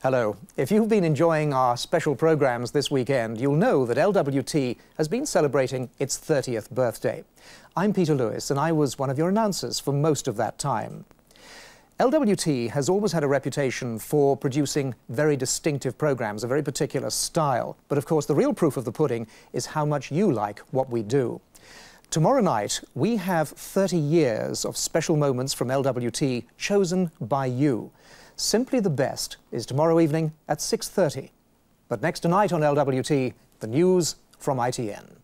Hello. If you've been enjoying our special programs this weekend, you'll know that LWT has been celebrating its 30th birthday. I'm Peter Lewis, and I was one of your announcers for most of that time. LWT has always had a reputation for producing very distinctive programs, a very particular style. But of course, the real proof of the pudding is how much you like what we do. Tomorrow night, we have 30 years of special moments from LWT chosen by you. Simply the Best is tomorrow evening at 6.30. But next tonight on LWT, the news from ITN.